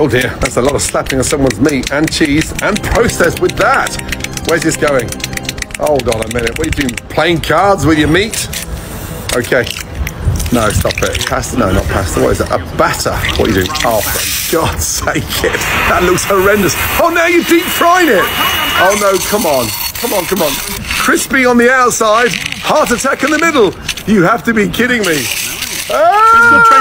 Oh dear, that's a lot of slapping of someone's meat and cheese and processed with that. Where's this going? Hold on a minute. What are you doing? Playing cards with your meat? Okay. No, stop it. Pasta? No, not pasta. What is that? A batter. What are you doing? Oh, for God's sake, it. That looks horrendous. Oh, now you're deep frying it. Oh, no, come on. Come on, come on. Crispy on the outside, heart attack in the middle. You have to be kidding me. Ah!